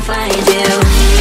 find you.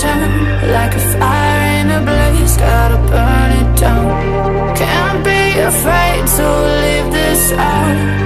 turn like a fire in a blaze Gotta burn it down. Can't be afraid to leave this out.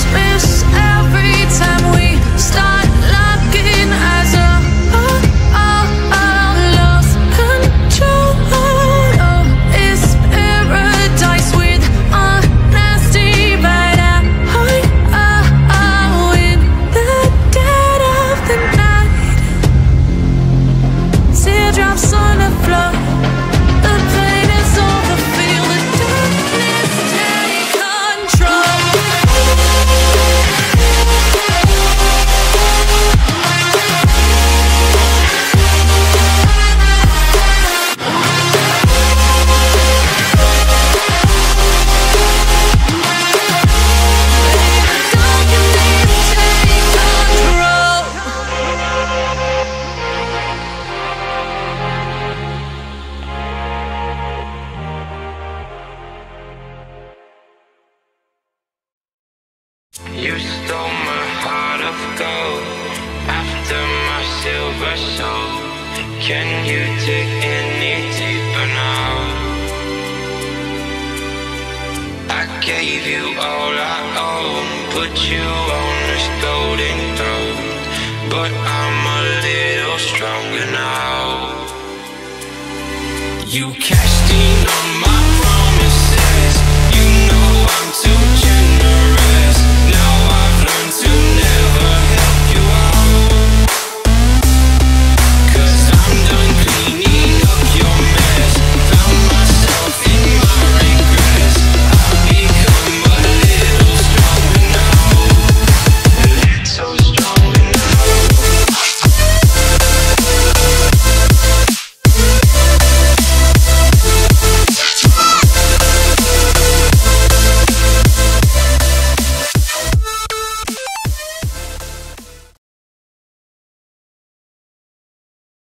Can you dig any deeper now? I gave you all I own, put you on this golden throne, but I'm a little stronger now. You cashed in on